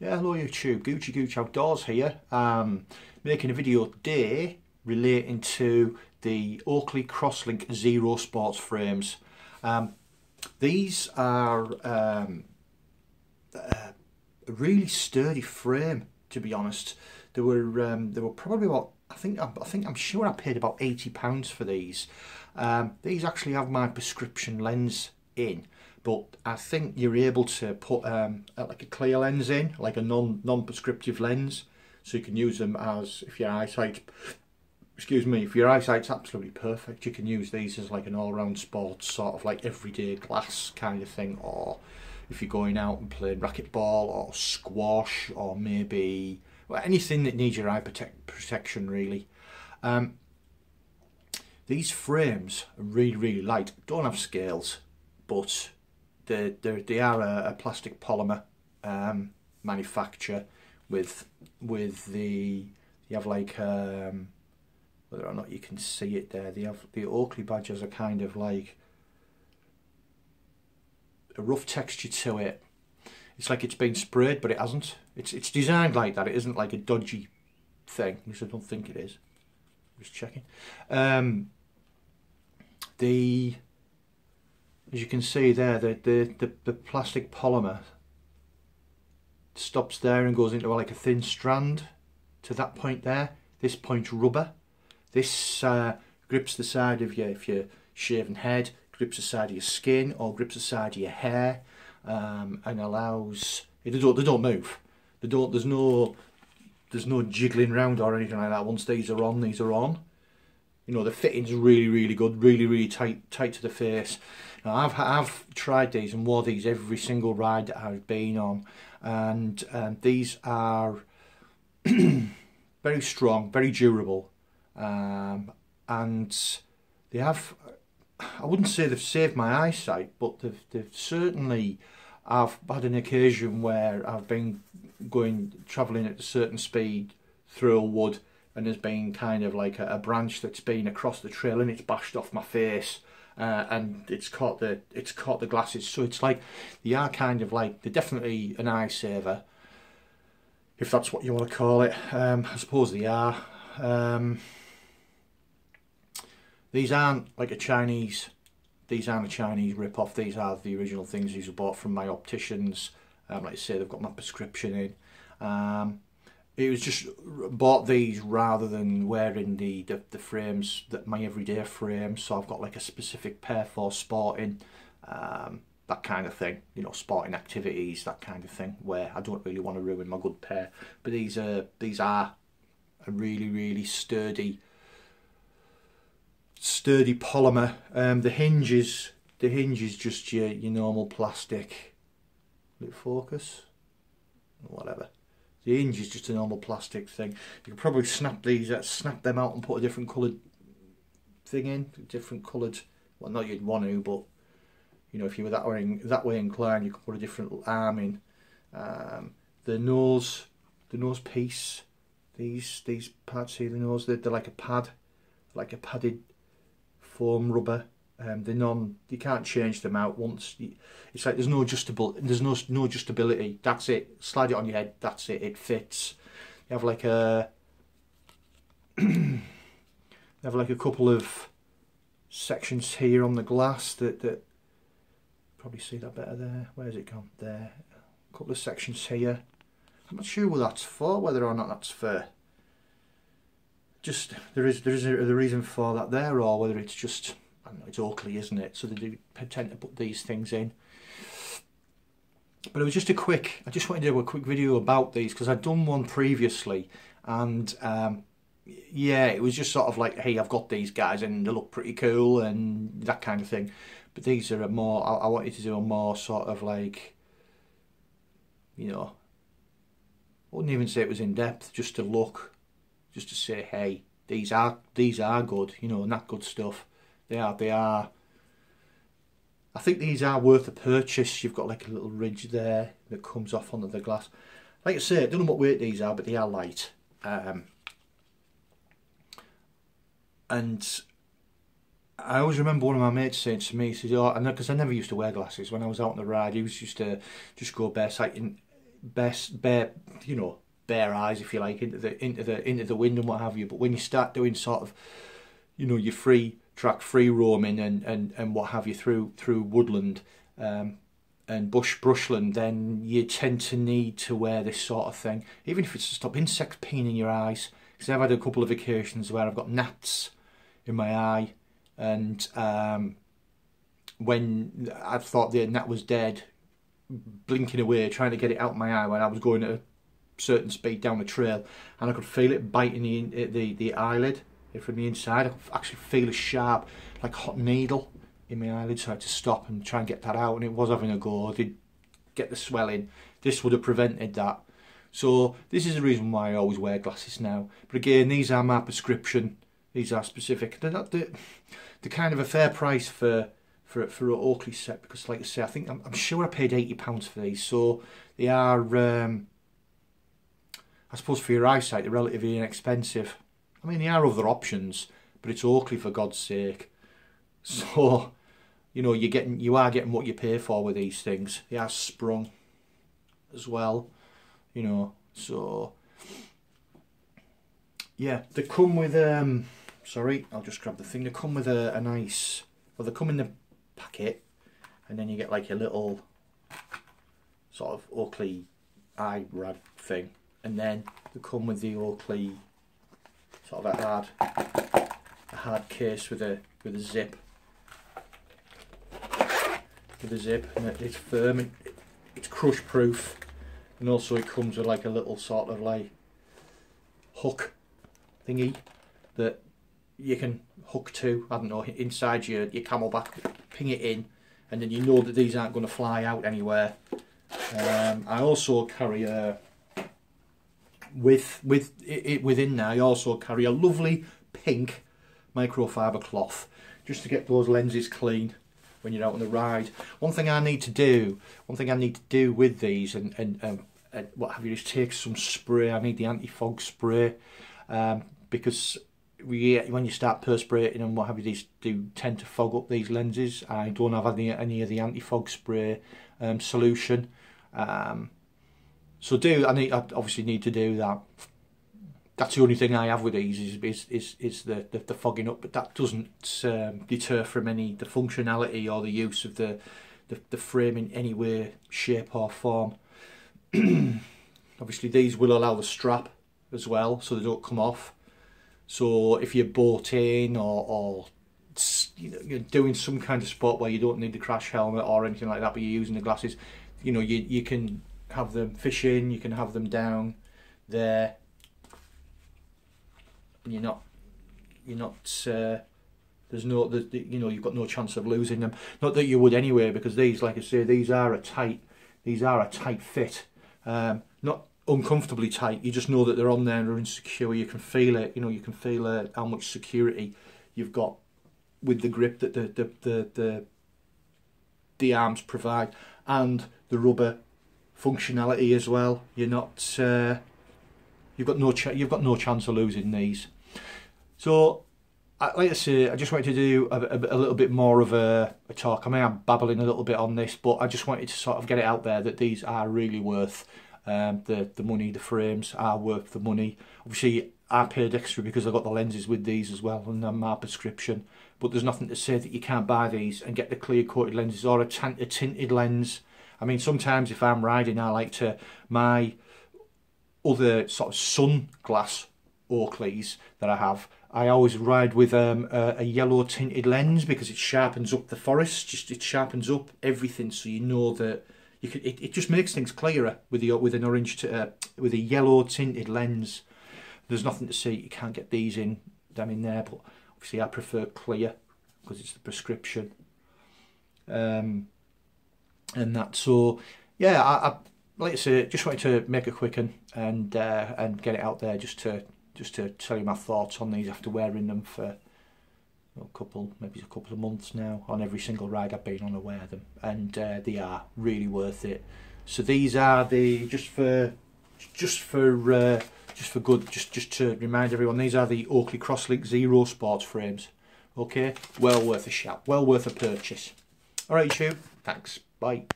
Yeah, hello YouTube, Goochy Gooch Outdoors here, um, making a video today relating to the Oakley Crosslink Zero Sports frames. Um, these are um, a really sturdy frame, to be honest. They were um, they were probably about I think I think I'm sure I paid about eighty pounds for these. Um, these actually have my prescription lens in but I think you're able to put um, like a clear lens in, like a non non-prescriptive lens, so you can use them as if your eyesight, excuse me, if your eyesight's absolutely perfect, you can use these as like an all-round sports sort of like everyday glass kind of thing, or if you're going out and playing racquetball or squash or maybe well, anything that needs your eye protect protection really. Um, these frames are really really light, don't have scales, but they they are a, a plastic polymer um, manufacture with with the you have like um, whether or not you can see it there. They have the Oakley badges are kind of like a rough texture to it. It's like it's been sprayed, but it hasn't. It's it's designed like that. It isn't like a dodgy thing, which I don't think it is. Just checking. Um, the as you can see there, the, the, the, the plastic polymer stops there and goes into like a thin strand to that point there. This point's rubber. This uh, grips the side of your, if you're shaven head, grips the side of your skin or grips the side of your hair um, and allows, they don't, they don't move. They don't, there's no, there's no jiggling around or anything like that. Once these are on, these are on. You know, the fitting's really, really good, really, really tight, tight to the face. Now, I've, I've tried these and wore these every single ride that I've been on. And um, these are very strong, very durable. Um, and they have, I wouldn't say they've saved my eyesight, but they've, they've certainly, I've had an occasion where I've been going, travelling at a certain speed through a wood and there's been kind of like a, a, branch that's been across the trail and it's bashed off my face uh, and it's caught the it's caught the glasses. So it's like they are kind of like they're definitely an eye saver if that's what you want to call it. Um, I suppose they are. Um, these aren't like a Chinese these aren't a Chinese rip-off. These are the original things. These are bought from my opticians. Um, like I say they've got my prescription in. Um, it was just bought these rather than wearing the, the, the frames that my everyday frames. So I've got like a specific pair for sporting um, that kind of thing you know sporting activities that kind of thing where I don't really want to ruin my good pair. But these are these are a really really sturdy sturdy polymer. Um, the hinges the hinge is just your, your normal plastic focus? Whatever the hinge is just a normal plastic thing. You could probably snap these, uh, snap them out and put a different coloured thing in, different coloured. Well, not you'd want to, but you know, if you were that way that way inclined, you could put a different arm in. Um, the nose, the nose piece, these these parts here, the nose, they're, they're like a pad, like a padded foam rubber um, the non you can't change them out once. It's like there's no adjustable there's no no adjustability. That's it. Slide it on your head. That's it. It fits. You have like a have like a couple of sections here on the glass that that probably see that better there. Where's it gone? There. A couple of sections here. I'm not sure what that's for whether or not that's for. Just there is there is a, the reason for that there or whether it's just know, it's Oakley, isn't it? So they do tend to put these things in. But it was just a quick, I just wanted to do a quick video about these because I'd done one previously and um, yeah, it was just sort of like, hey, I've got these guys and they look pretty cool and that kind of thing. But these are a more, I, I wanted to do a more sort of like, you know, I wouldn't even say it was in depth, just to look, just to say, hey, these are these are good, you know, and that good stuff. They are, they are. I think these are worth a purchase. You've got like a little ridge there that comes off onto the glass. Like I say, I don't know what weight these are, but they are light. Um, and I always remember one of my mates saying to me, he said, oh, because I never used to wear glasses when I was out on the ride. He was used to just go bare sight. And best bare you know bare eyes if you like into the into the into the wind and what have you but when you start doing sort of you know your free track free roaming and and and what have you through through woodland um, and bush brushland then you tend to need to wear this sort of thing. Even if it's to stop insects peeing in your eyes because I've had a couple of occasions where I've got gnats in my eye and um, when I thought the gnat was dead blinking away trying to get it out of my eye when I was going at a certain speed down the trail and I could feel it biting the the, the eyelid from the inside I actually feel a sharp like hot needle in my eyelid so I had to stop and try and get that out and it was having a go. I did get the swelling this would have prevented that. So this is the reason why I always wear glasses now. But again these are my prescription. These are specific. They're not the, the kind of a fair price for for for an Oakley set because like I say I think I'm, I'm sure I paid 80 pounds for these. So they are um, I suppose for your eyesight they're relatively inexpensive I mean there are other options but it's Oakley for God's sake. So you know you're getting you are getting what you pay for with these things. They are sprung as well you know so. Yeah they come with um sorry I'll just grab the thing. They come with a, a nice well they come in the packet and then you get like a little sort of Oakley eye rag thing. And then they come with the Oakley sort of a hard a hard case with a with a zip. With a zip and it's firm and it's crush proof and also it comes with like a little sort of like hook thingy that you can hook to I don't know inside your, your CamelBak ping it in and then you know that these aren't going to fly out anywhere. Um, I also carry a with with it within there I also carry a lovely pink microfiber cloth just to get those lenses clean when you're out on the ride. One thing I need to do, one thing I need to do with these and, and, um, and what have you is take some spray. I need the anti-fog spray um, because we when you start perspirating and what have you, these do tend to fog up these lenses. I don't have any, any of the anti-fog spray um, solution. Um, so do I need I obviously need to do that that's the only thing I have with these is is is, is the, the, the fogging up, but that doesn't um, deter from any the functionality or the use of the the, the frame in any way, shape or form. Obviously, these will allow the strap as well, so they don't come off. So if you're boat in or, or you know, you're doing some kind of sport where you don't need the crash helmet or anything like that, but you're using the glasses, you know, you you can have them fishing, you can have them down there. And you're not you're not uh, there's no the, you know you've got no chance of losing them. Not that you would anyway because these like I say these are a tight these are a tight fit. Um, not uncomfortably tight you just know that they're on there and they're insecure. You can feel it you know you can feel uh, how much security you've got with the grip that the the the, the, the arms provide and the rubber functionality as well you're not uh, you've got no you've got no chance of losing these so, like I say, I just wanted to do a, a, a little bit more of a, a, talk. I may am babbling a little bit on this, but I just wanted to sort of get it out there that these are really worth um, the, the money. The frames are worth the money. Obviously, I paid extra because I got the lenses with these as well and my prescription. But there's nothing to say that you can't buy these and get the clear coated lenses or a, a tinted lens. I mean, sometimes if I'm riding, I like to my other sort of sunglass Oakleys that I have I always ride with um, a, a, yellow tinted lens because it sharpens up the forest. Just it sharpens up everything, so you know that you can. It, it just makes things clearer with the with an orange uh, with a yellow tinted lens. There's nothing to see. You can't get these in them in there, but obviously I prefer clear because it's the prescription. Um, and that so yeah, I, I like I say, just wanted to make a quick one and uh, and get it out there just to just to tell you my thoughts on these after wearing them for a couple, maybe a couple of months now on every single ride I've been on I wear them and uh, they are really worth it. So these are the, just for, just for, uh, just for good, just, just to remind everyone, these are the Oakley Crosslink Zero Sports frames. Okay, well worth a shot, well worth a purchase. Alright YouTube, thanks, bye.